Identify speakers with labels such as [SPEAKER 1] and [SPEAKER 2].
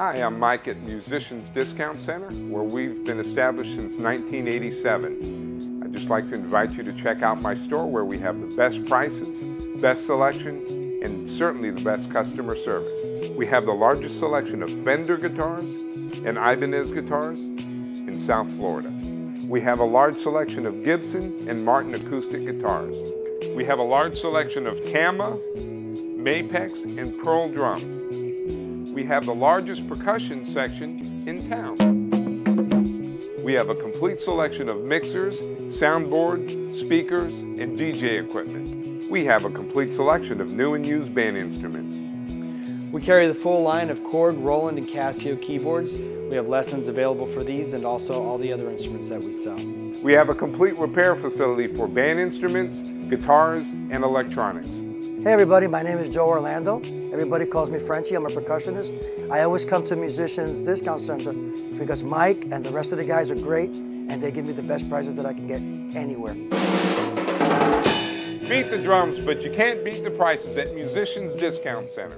[SPEAKER 1] Hi, I'm Mike at Musicians Discount Center, where we've been established since 1987. I'd just like to invite you to check out my store where we have the best prices, best selection, and certainly the best customer service. We have the largest selection of Fender guitars and Ibanez guitars in South Florida. We have a large selection of Gibson and Martin acoustic guitars. We have a large selection of Tama, Mapex, and Pearl drums. We have the largest percussion section in town. We have a complete selection of mixers, soundboard, speakers, and DJ equipment. We have a complete selection of new and used band instruments.
[SPEAKER 2] We carry the full line of Korg, Roland, and Casio keyboards. We have lessons available for these and also all the other instruments that we sell.
[SPEAKER 1] We have a complete repair facility for band instruments, guitars, and electronics.
[SPEAKER 3] Hey everybody, my name is Joe Orlando. Everybody calls me Frenchie, I'm a percussionist. I always come to Musicians Discount Center because Mike and the rest of the guys are great and they give me the best prices that I can get anywhere.
[SPEAKER 1] Beat the drums, but you can't beat the prices at Musicians Discount Center.